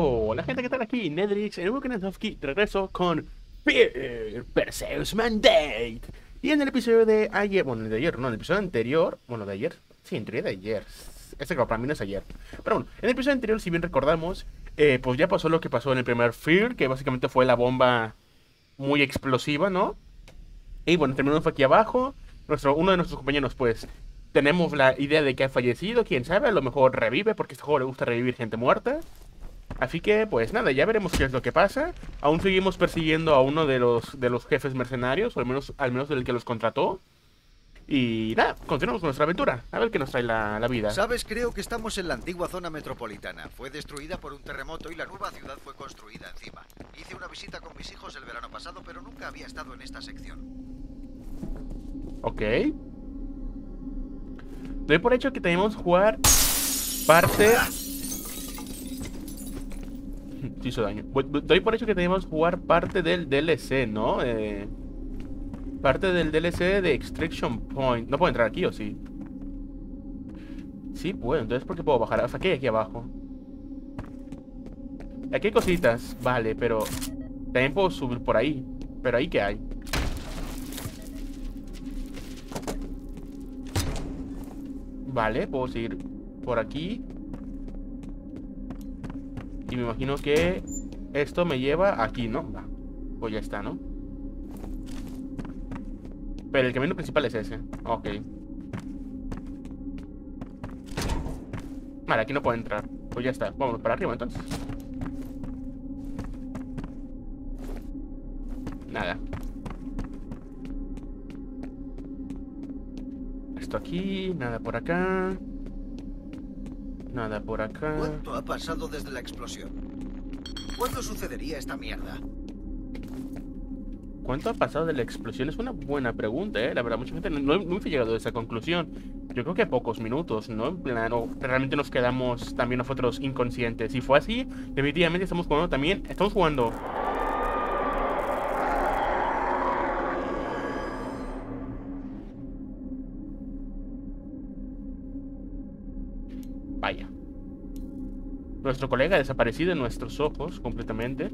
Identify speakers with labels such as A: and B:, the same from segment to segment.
A: Hola gente, ¿qué tal aquí? Nedrix, en el aquí regreso con Fear Perseus Mandate. Y en el episodio de ayer, bueno, de ayer, no, en el episodio anterior, bueno, de ayer, sí, en teoría de ayer. Este claro, para mí no es ayer. Pero bueno, en el episodio anterior, si bien recordamos, eh, pues ya pasó lo que pasó en el primer Fear, que básicamente fue la bomba muy explosiva, ¿no? Y bueno, terminó fue aquí abajo. Nuestro, uno de nuestros compañeros, pues, tenemos la idea de que ha fallecido, quién sabe, a lo mejor revive, porque este juego le gusta revivir gente muerta. Así que, pues nada, ya veremos qué es lo que pasa. Aún seguimos persiguiendo a uno de los, de los jefes mercenarios, o al menos, al menos del que los contrató. Y nada, continuamos con nuestra aventura. A ver qué nos trae la, la, vida.
B: Sabes, creo que estamos en la antigua zona metropolitana. Fue destruida por un terremoto y la nueva ciudad fue construida encima. Hice una visita con mis hijos el verano pasado, pero nunca había estado en esta sección.
A: Ok. Doy por hecho que tenemos que jugar parte hizo daño. Doy por hecho que tenemos que jugar parte del DLC, ¿no? Eh, parte del DLC de Extraction Point. ¿No puedo entrar aquí o sí? Sí puedo, entonces ¿por qué puedo bajar? Hasta aquí, aquí abajo. Aquí hay cositas, vale, pero también puedo subir por ahí. Pero ahí qué hay. Vale, puedo seguir por aquí. Me imagino que esto me lleva aquí, ¿no? Pues ya está, ¿no? Pero el camino principal es ese. Ok. Vale, aquí no puedo entrar. Pues ya está. Vámonos para arriba entonces. Nada. Esto aquí, nada por acá. Nada por acá.
B: ¿Cuánto ha pasado desde la explosión? ¿Cuándo sucedería esta mierda?
A: ¿Cuánto ha pasado de la explosión? Es una buena pregunta, ¿eh? La verdad, mucha gente no, no, no ha llegado a esa conclusión. Yo creo que pocos minutos, ¿no? En plan, o realmente nos quedamos también nosotros inconscientes. Si fue así, definitivamente estamos jugando también... Estamos jugando Nuestro colega ha desaparecido en nuestros ojos completamente.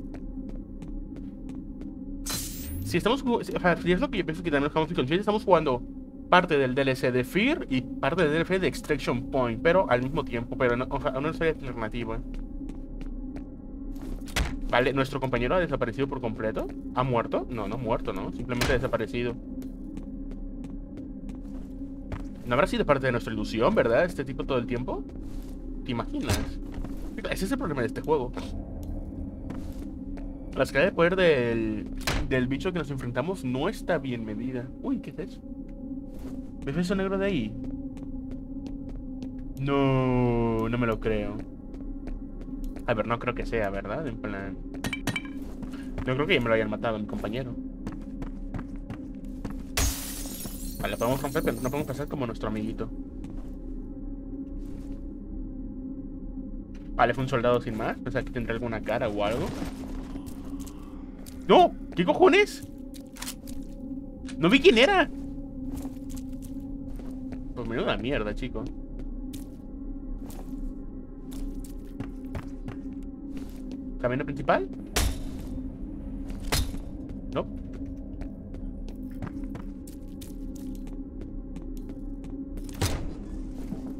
A: Si estamos si es lo que yo pienso que también estamos inconscientes, estamos jugando parte del DLC de Fear y parte del DLC de Extraction Point, pero al mismo tiempo, pero no, o sea, una alternativa. Vale, ¿nuestro compañero ha desaparecido por completo? ¿Ha muerto? No, no ha muerto, ¿no? Simplemente ha desaparecido. ¿No habrá sido parte de nuestra ilusión, verdad? Este tipo todo el tiempo. ¿Te imaginas? Ese es el problema de este juego. La escala de poder del, del bicho que nos enfrentamos no está bien medida. Uy, ¿qué es eso? ¿Ves eso negro de ahí? No, no me lo creo. A ver, no creo que sea, ¿verdad? En plan... No creo que ya me lo hayan matado mi compañero. Vale, podemos romper, pero no podemos pasar como nuestro amiguito. Vale, fue un soldado sin más. O sea, que tendrá alguna cara o algo. ¡No! ¿Qué cojones? No vi quién era. Pues menuda mierda, chico. ¿Camino principal? No.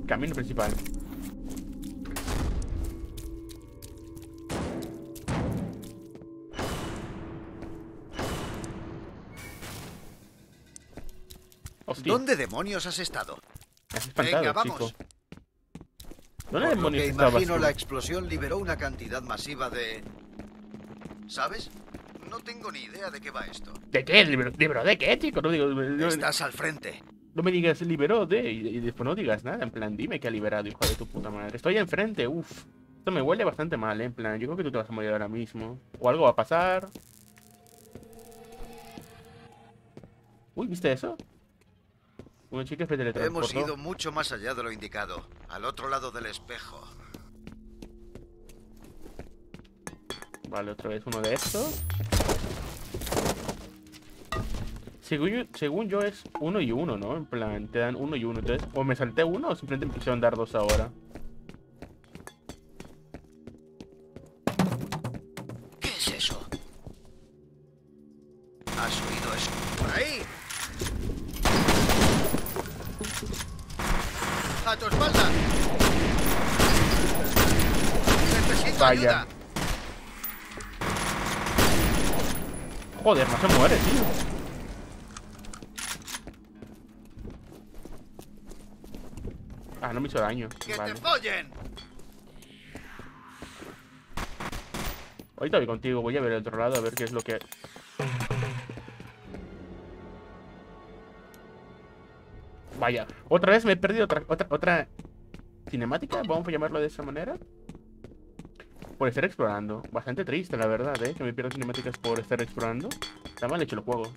A: Camino principal.
B: ¿Dónde demonios has estado?
A: Has espantado,
B: Venga, vamos.
A: chico. ¿Dónde
B: Por
A: demonios
B: lo que
A: estabas
B: imagino
A: tú?
B: la explosión liberó una cantidad masiva de... ¿Sabes? No tengo ni idea de qué va esto.
A: ¿De qué? ¿Liberó, liberó de qué, chico? No, digo, no,
B: Estás al frente.
A: no me digas liberó de y, y después no digas nada. En plan, dime que ha liberado, hijo de tu puta madre. Estoy enfrente, uff. Esto me huele bastante mal, eh, en plan. Yo creo que tú te vas a morir ahora mismo. O algo va a pasar. Uy, ¿viste eso? Chica se
B: Hemos
A: teletransportó.
B: ido mucho más allá de lo indicado. Al otro lado del espejo.
A: Vale, otra vez uno de estos. Según yo, según yo es uno y uno, ¿no? En plan, te dan uno y uno. Entonces, o me salté uno o simplemente me quisieron dar dos ahora. Hizo daño.
B: ¡Que
A: Vale.
B: te follen!
A: Ahorita voy contigo, voy a ver el otro lado a ver qué es lo que... Vaya, otra vez me he perdido otra, otra, otra cinemática, vamos a llamarlo de esa manera. Por estar explorando. Bastante triste, la verdad, ¿eh? Que me pierda cinemáticas por estar explorando. Está mal hecho el juego.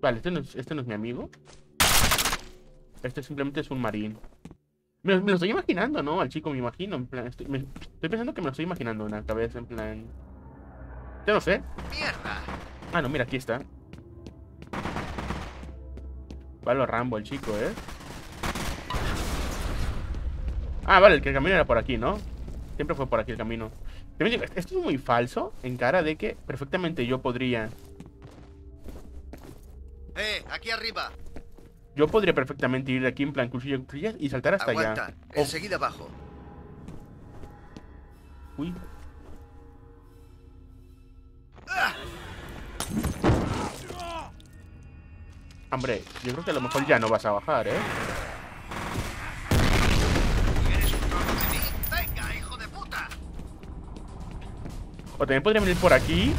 A: Vale, este no, es, este no es mi amigo. Este simplemente es un marín. Me, me lo estoy imaginando, ¿no? Al chico me imagino, en plan... Estoy, me- estoy pensando que me lo estoy imaginando en la cabeza, en plan... Ya lo sé.
B: ¡Mierda!
A: Ah, no, mira, aquí está. Va lo Rambo el chico, ¿eh? Ah, vale, el que el camino era por aquí, ¿no? Siempre fue por aquí el camino. Esto es muy falso en cara de que perfectamente yo podría...
B: ¡Eh! ¡Aquí arriba!
A: Yo podría perfectamente ir de aquí en plan cuchilla cuchillas y saltar hasta
B: Aguanta.
A: allá. Oh,
B: Enseguida abajo.
A: uy. Hombre, yo creo que a lo mejor ya no vas a bajar, ¿eh?
B: ¿Quieres un trono de mí? ¡Venga, hijo de puta!
A: O también podría venir por aquí.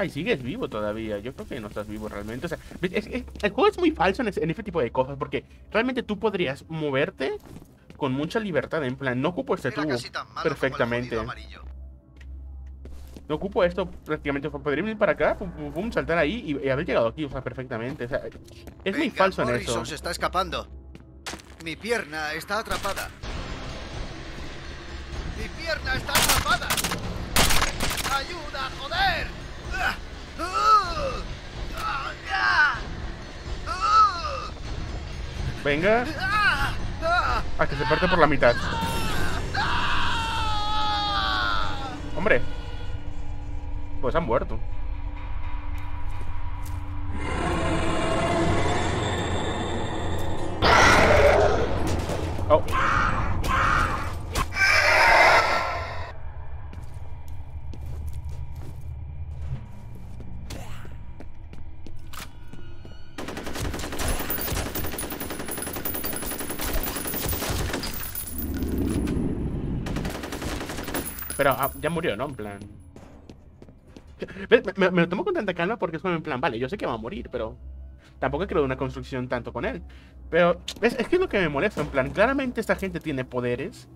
A: Ay, sigues vivo todavía. Yo creo que no estás vivo realmente. O sea, ves, es- es- el juego es muy falso en, ese- en este tipo de cosas. Porque realmente tú podrías moverte con mucha libertad. En plan, no ocupo este tubo perfectamente. No ocupo esto prácticamente. Podría venir para acá, pum, pum, pum, saltar ahí y, y haber llegado aquí, o sea, perfectamente. O sea, es muy falso en eso.
B: se está escapando. Mi pierna está atrapada. Mi pierna está atrapada. ¡Ayuda, joder!
A: Venga,
B: ¡Ah! ¡Ah!
A: a que se parte por la mitad. Hombre. Pues han muerto. Ah, ya murió, ¿no? En plan. Me, lo tomo con tanta calma porque es como en plan, vale, yo sé que va a morir, pero tampoco creo una construcción tanto con él. Pero. Es que es lo que me molesta, en plan, claramente esta gente tiene poderes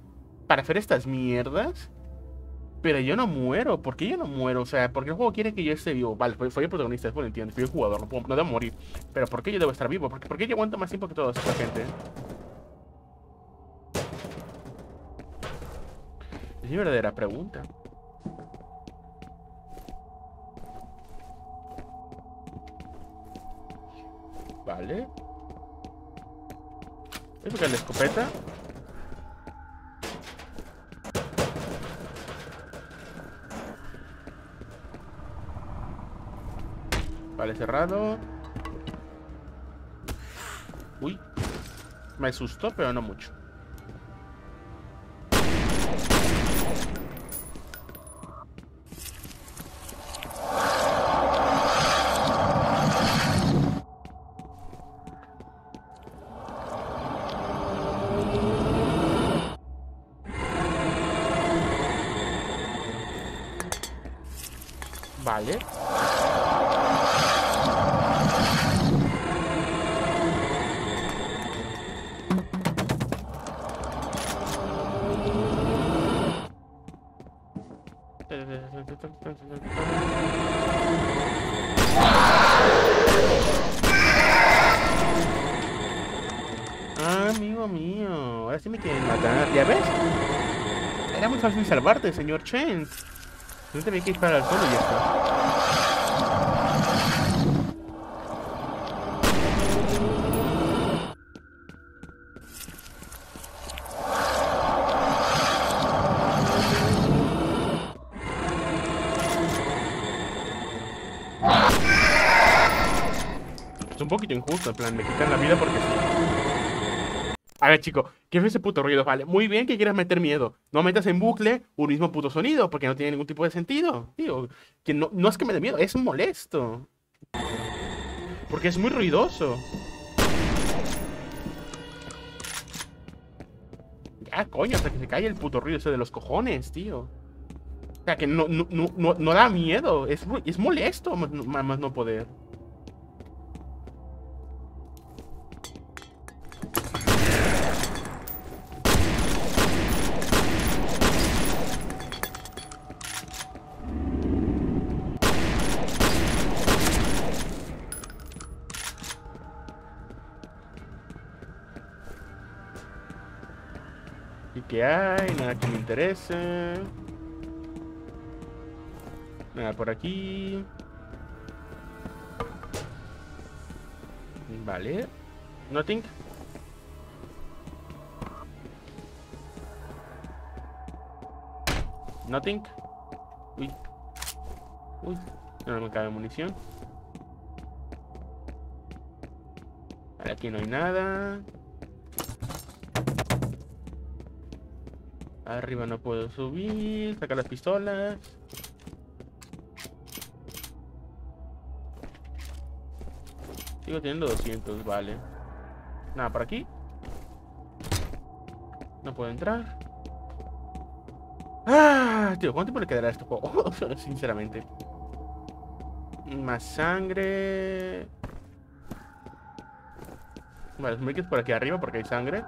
A: para hacer estas mierdas, pero yo no muero. ¿Por qué yo no muero? O sea, ¿por qué el juego quiere que yo esté vivo? Vale, fue el protagonista, después lo entiendo, fui el jugador, no, puedo- no debo morir. Pero ¿por qué yo debo estar vivo? ¿Por qué, por qué yo aguanto más tiempo que toda esta gente? Es mi verdadera pregunta. Vale. Voy a buscar la escopeta. Vale, cerrado. Uy. Me asustó, pero no mucho. Vale. Amigo mío. Ahora sí me quieren matar. ¿Ya ves? Era muy fácil salvarte, señor Chen. Yo tenía que disparar al suelo y esto. Es un poquito injusto, en plan, me quitan la vida porque. A ver, chico, ¿qué es ese puto ruido? Vale, muy bien que quieras meter miedo. No metas en bucle un mismo puto sonido, porque no tiene ningún tipo de sentido. Tío, que no, no es que me dé miedo, es molesto. Porque es muy ruidoso. Ya, coño, hasta que se calle el puto ruido ese de los cojones, tío. O sea, que no, no, no, no da miedo. Es, es molesto, más no poder. ¿Y qué hay? Nada que me interese. Nada por aquí. Vale. Nothing. Nothing. Uy. Uy. No me cabe munición. Aquí no hay nada. Arriba no puedo subir. Sacar las pistolas. Sigo teniendo 200, vale. Nada, por aquí. No puedo entrar. Ah, tío, ¿cuánto tiempo le quedará a este juego? Sinceramente. Más sangre. Vale, me por aquí arriba porque hay sangre.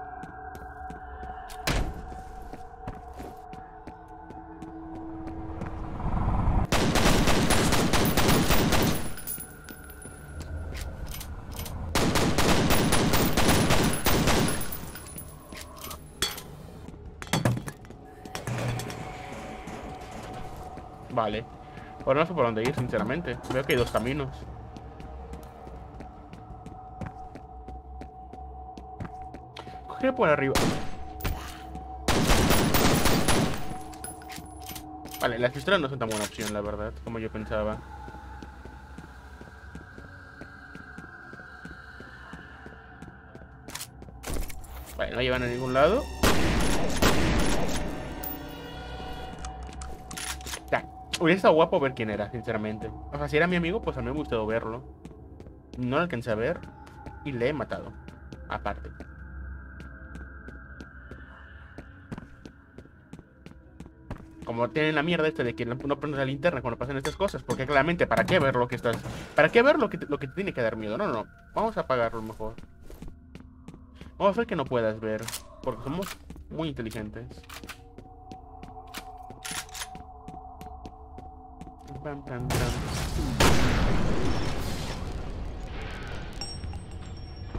A: Vale. Ahora no sé por dónde ir, sinceramente. Veo que hay dos caminos. Cogeré por arriba. Vale, las pistolas no son tan buena opción, la verdad, como yo pensaba. Vale, no llevan a ningún lado. Hubiera estado guapo ver quién era, sinceramente. O sea, si era mi amigo, pues a mí me gustado verlo. No lo alcancé a ver y le he matado. Aparte. Como tienen la mierda esta de que no prendes la linterna cuando pasan estas cosas. Porque claramente, ¿para qué ver lo que estás...? ¿Para qué ver lo que, lo que te tiene que dar miedo? No, no, no. Vamos a apagarlo mejor. Vamos a hacer que no puedas ver. Porque somos muy inteligentes.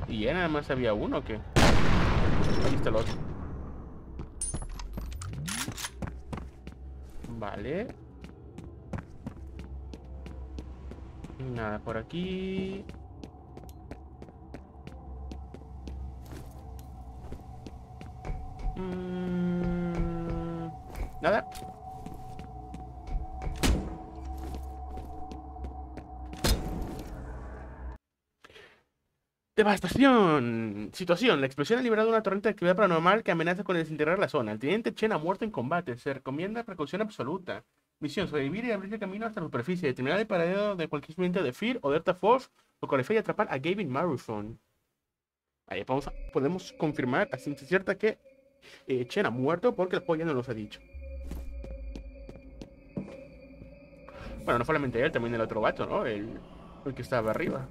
A: ¿Y ya nada más había uno o qué? Ahí está el otro. Vale. Nada por aquí. Mm, nada. Devastación. Situación. La explosión ha liberado una torrente de actividad paranormal que amenaza con desintegrar la zona. El teniente Chen ha muerto en combate. Se recomienda precaución absoluta. Misión. Sobrevivir y abrir el camino hasta la superficie. Determinar el paradero de cualquier movimiento de Fear o Delta Force. O con y atrapar a Gavin Maruson. Ahí vamos podemos confirmar a ciencia cierta que eh, Chen ha muerto porque el juego ya no nos ha dicho. Bueno, no solamente él, también el otro gato, ¿no? El, el que estaba arriba.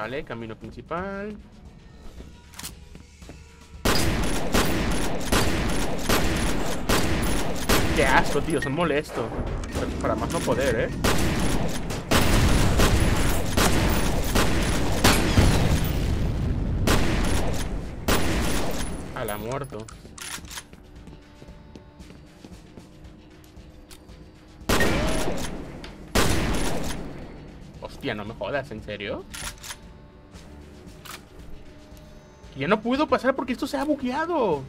A: Vale, camino principal. Qué asco, tío, son molestos. Para más no poder, ¿eh? A la muerto. Hostia, no me jodas, ¿en serio? Ya no puedo pasar porque esto se ha bugueado.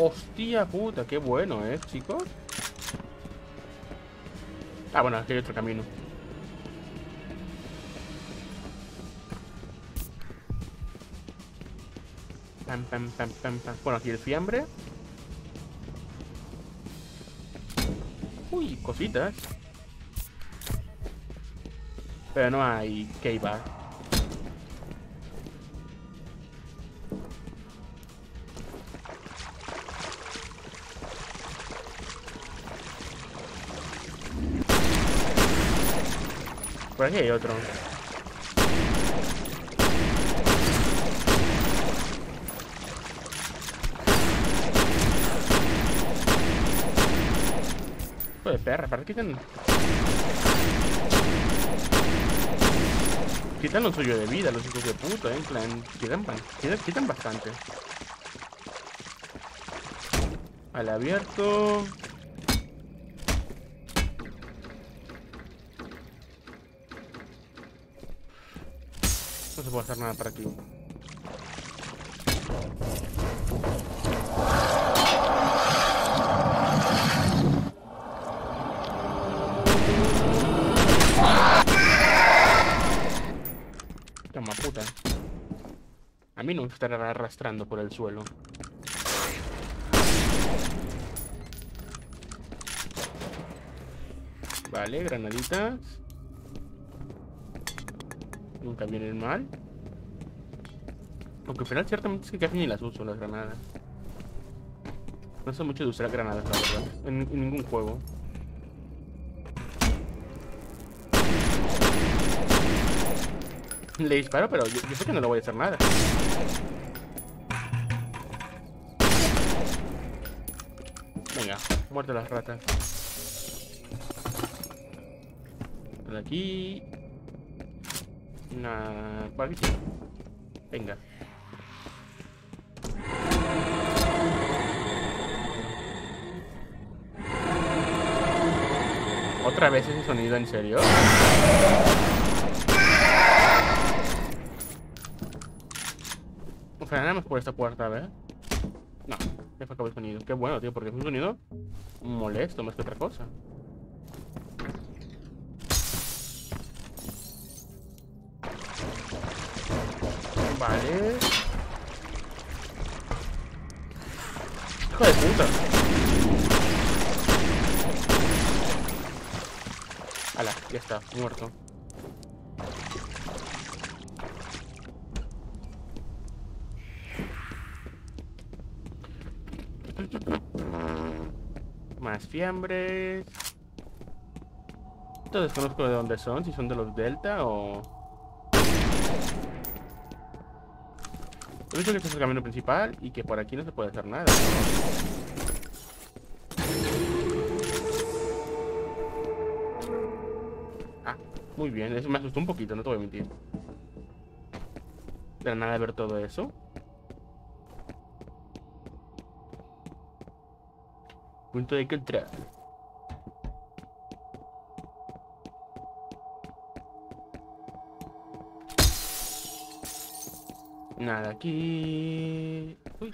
A: Hostia puta, qué bueno, ¿eh, chicos? Ah, bueno, aquí hay otro camino. Pam, pam, pam, pam, pam. Bueno, aquí el fiambre. Uy, cositas. Pero no hay keybar. Por aquí hay otro. De perra, ¿para quitan? Quitan lo suyo de vida, los hijos de puta, ¿eh? En plan, quitan, quitan, quitan bastante. Al abierto. Se puede hacer nada para aquí. Toma puta. A mí no me estará arrastrando por el suelo. Vale, granaditas. Nunca vienen mal. Aunque al final ciertamente es que casi ni las uso las granadas. No sé mucho de usar granadas, la verdad. En, ningún juego. Le disparo, pero yo, sé que no le voy a hacer nada. Venga, muerte las ratas. Por aquí. Una... Venga. ¿Otra vez ese sonido, en serio? Más por esta puerta, a ver. No, ya fue acabó el sonido. Qué bueno, tío, porque es un sonido molesto más que otra cosa. Vale. Hijo de puta. Ala, ya está, muerto. Más fiambres. Esto desconozco de dónde son, si son de los Delta o... He visto que este es el camino principal y que por aquí no se puede hacer nada. Muy bien. Eso me asustó un poquito, no te voy a mentir. De nada ver todo eso. Punto de control. Nada aquí. Uy.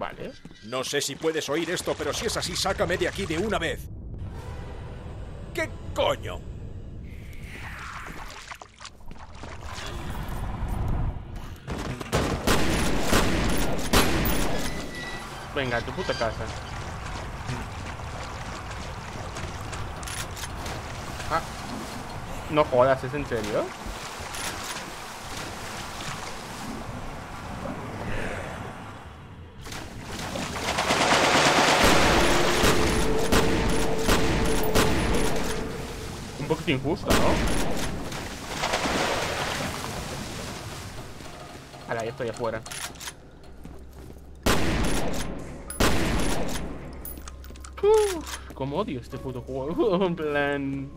A: Vale.
C: No sé si puedes oír esto, pero si es así, sácame de aquí de una vez. ¿Qué coño?
A: Venga, a tu puta casa. Ah. No jodas, ¿es en serio? Poquito injusto, ¿no? Ahora, ya estoy afuera. Uf, como odio este puto juego. En plan.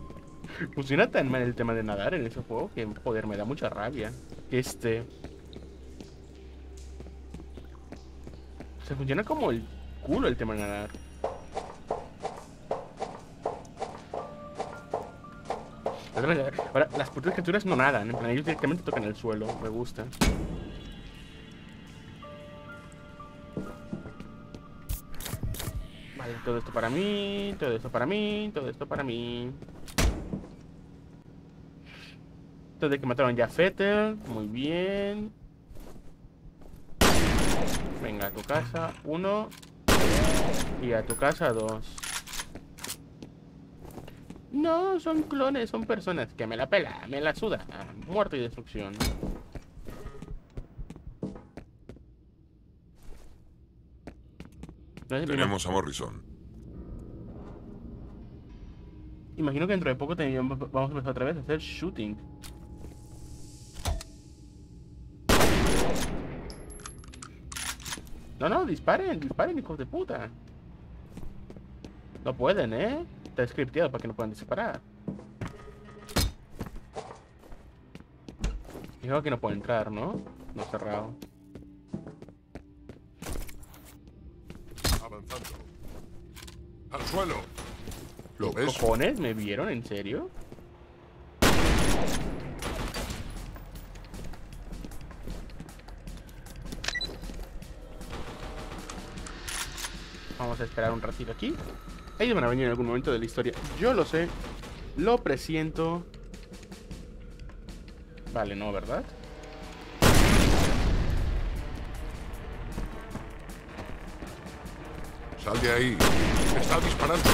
A: Funciona tan mal el tema de nadar en ese juego que, joder, me da mucha rabia. Este. Se funciona como el culo el tema de nadar. Ahora, las putas criaturas no nadan, en plan, ellos directamente tocan el suelo, me gusta. Vale, todo esto para mí, todo esto para mí, todo esto para mí. Esto de que mataron ya a Fetter, muy bien. Venga, a tu casa, uno. Y a tu casa, dos. No, son clones, son personas que me la pela, me la suda. Muerto y destrucción.
D: Tenemos a Morrison.
A: Imagino que dentro de poco vamos a empezar otra vez a hacer shooting. No, no, disparen, disparen, hijos de puta. No pueden, ¿eh? Está scripteado para que no puedan disparar. Dijo que no puede entrar, ¿no? No cerrado.
D: Avanzando. ¡Al suelo! ¿Lo
A: ¿Qué
D: ves?
A: cojones? ¿Me vieron? ¿En serio? Vamos a esperar un ratito aquí. Ellos van a venir en algún momento de la historia. Yo lo sé. Lo presiento. Vale, no, ¿verdad?
D: Sal de ahí. Está disparando.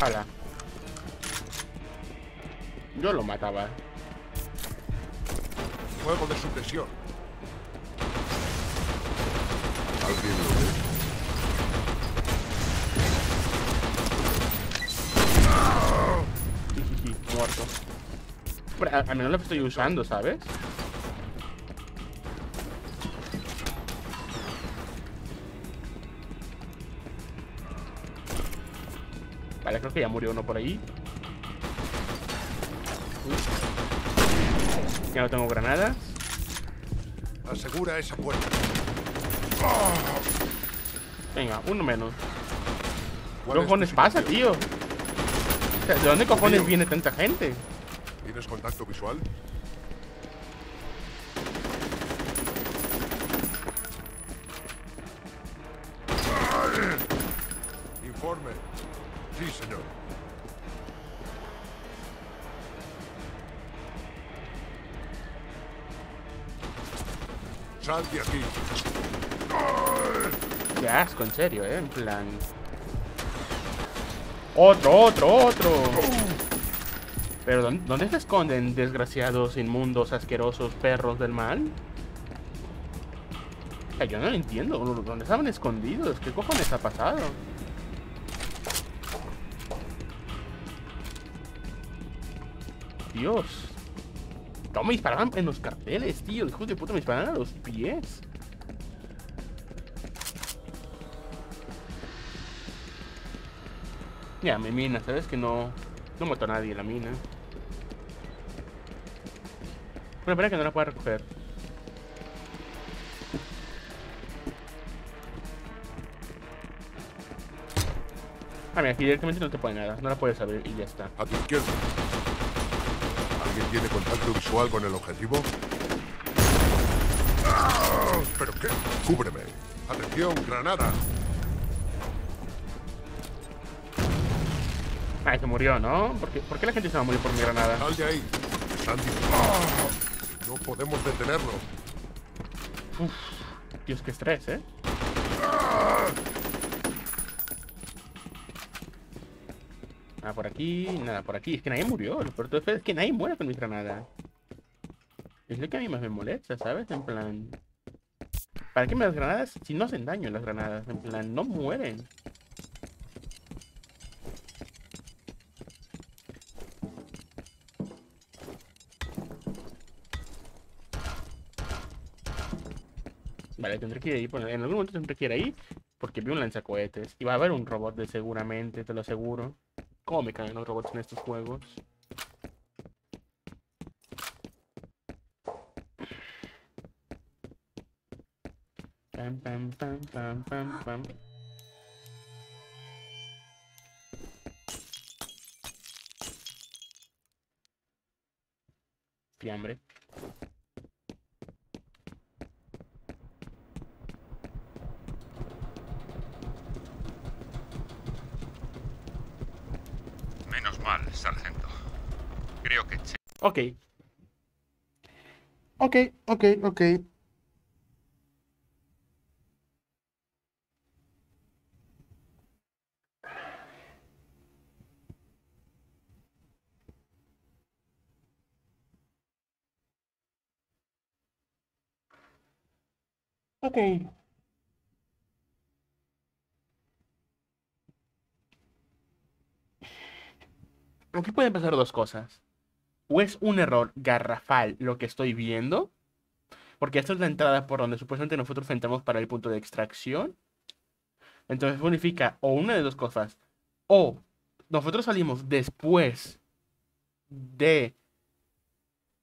A: Hala. Yo lo mataba.
D: Fuego de supresión. ¿Alguien lo
A: Muerto. Pero a, a mí no lo estoy usando, ¿sabes? Vale, creo que ya murió uno por ahí. Ya no tengo granadas.
D: Asegura esa puerta.
A: Venga, uno menos.
D: ¿Cuál
A: ¿Qué
D: es tu
A: cojones pasa,
D: situación?
A: tío? Sea, ¿De dónde cojones viene tanta gente?
D: ¿Tienes contacto visual? Informe. Sí, señor. Sal de aquí.
A: Qué asco, en serio, ¿eh? En plan... Otro, otro, otro. Pero ¿dónde, se esconden, desgraciados, inmundos, asquerosos, perros del mal? Yo no lo entiendo. ¿Dónde estaban escondidos? ¿Qué cojones ha pasado? Dios. No me disparaban en los carteles, tío. Hijos de puta, me disparaban a los pies. Ya, mi mina, ¿sabes? Que no, no mató a nadie la mina. Una pena que no la pueda recoger. Ah, mira, aquí directamente no te pone nada. No la puedes abrir y ya está.
D: A tu izquierda. ¿Alguien tiene contacto visual con el objetivo? ¡Ah! ¿Pero qué? Cúbreme. Atención, granada.
A: Ah, se murió, ¿no? ¿Por qué, por qué la gente se va a morir por mi granada?
D: Sal de ahí. Están ¡Ah! No podemos detenerlo.
A: Dios, qué estrés, ¿eh? Nada por aquí, nada por aquí. Es que nadie murió. Lo peor es que nadie muere con mi granada. Es lo que a mí más me molesta, ¿sabes? En plan... ¿Para qué me das granadas si no hacen daño las granadas? En plan, no mueren. Tendré que ir ahí. bueno, en algún momento tendré que ir ahí. Porque vi un lanzacohetes. Y va a haber un robot de seguramente, te lo aseguro. ¿Cómo me caen los robots en estos juegos? Pam, pam, pam, pam, pam. Fiambre.
C: mal, sargento. Creo que Che
A: Ok. Ok, ok, ok. Ok. Aquí pueden pasar dos cosas. O es un error garrafal lo que estoy viendo, porque esta es la entrada por donde supuestamente nosotros entramos para el punto de extracción. Entonces significa o una de dos cosas. O nosotros salimos después de,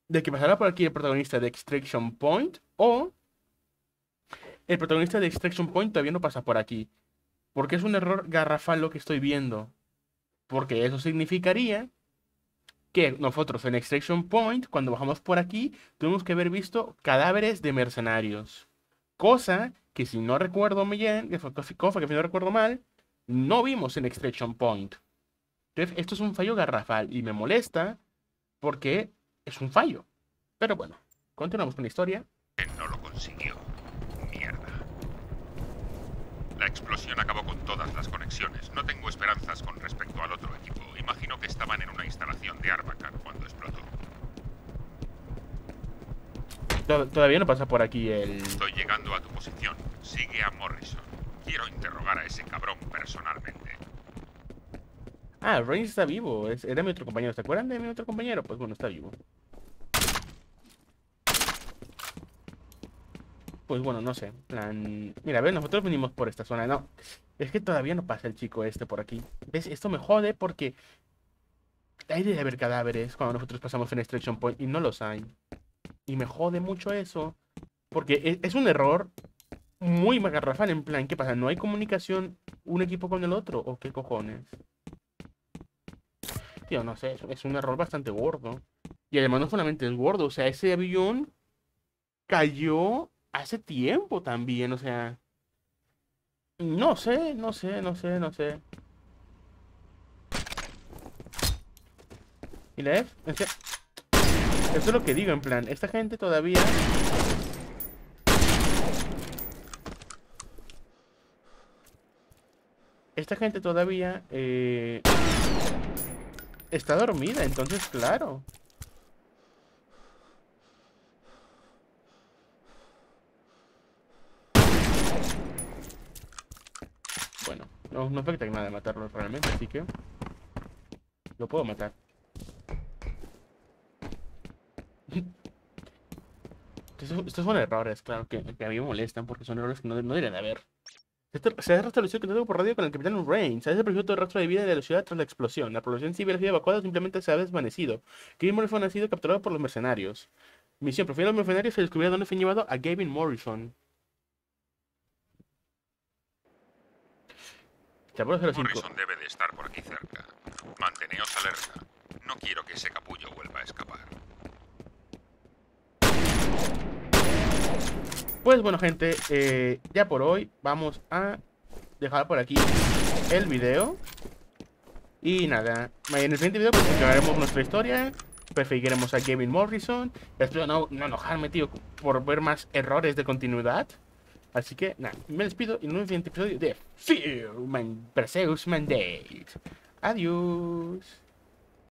A: de que pasara por aquí el protagonista de Extraction Point, o el protagonista de Extraction Point todavía no pasa por aquí. Porque es un error garrafal lo que estoy viendo. Porque eso significaría que nosotros en Extraction Point, cuando bajamos por aquí, tuvimos que haber visto cadáveres de mercenarios. Cosa que si no recuerdo bien, cosa que si no recuerdo mal, no vimos en Extraction Point. Entonces, esto es un fallo garrafal y me molesta porque es un fallo. Pero bueno, continuamos con la historia.
C: no lo consiguió. Mierda. La explosión acabó con todas las conexiones. No tengo esperanzas con respecto al otro equipo. Imagino que estaban en una instalación de Arbacar cuando explotó.
A: To- Todavía no pasa por aquí el...
C: Estoy llegando a tu posición. Sigue a Morrison. Quiero interrogar a ese cabrón personalmente.
A: Ah, Reigns está vivo. era mi otro compañero. ¿Se acuerdan de mi otro compañero? Pues bueno, está vivo. Pues bueno, no sé. plan, Mira, ver, nosotros venimos por esta zona. No, es que todavía no pasa el chico este por aquí. ¿Ves? Esto me jode porque hay de haber cadáveres cuando nosotros pasamos en Extraction Point y no los hay. Y me jode mucho eso. Porque es, es un error muy garrafal. En plan, ¿qué pasa? ¿No hay comunicación un equipo con el otro? ¿O qué cojones? Tío, no sé, es un error bastante gordo. Y además no solamente es gordo, o sea, ese avión cayó hace tiempo también, o sea... No sé, no sé, no sé, no sé. ¿Y la F? Eso es lo que digo, en plan, esta gente todavía... Esta gente todavía... eh, Está dormida, entonces claro. Bueno, no, no afecta nada matarlo realmente, así que... Lo puedo matar. Estos, son errores, claro, que, que a mí me molestan porque son errores que no, no deberían de haber. Esto- se ha restablecido el contacto por radio con el capitán Rain. Se ha desaparecido todo el rastro de vida de la ciudad tras la explosión. La población civil ha sido evacuada o simplemente se ha desvanecido. Kevin Morrison ha sido capturado por los mercenarios. Misión. Prefiero los mercenarios y descubrir a dónde fue llevado a Gavin Morrison. Chapo 05.
C: Morrison debe de estar por aquí cerca. Manteneos alerta. No quiero que ese capullo vuelva a escapar.
A: Pues bueno, gente, eh, ya por hoy vamos a dejar por aquí el video. Y nada, en el siguiente video pues acabaremos nuestra historia. Perseguiremos a Kevin Morrison. Espero no, no enojarme, tío, por ver más errores de continuidad. Así que nada, me despido en un siguiente episodio de Fear Man Perseus Mandate. Adiós.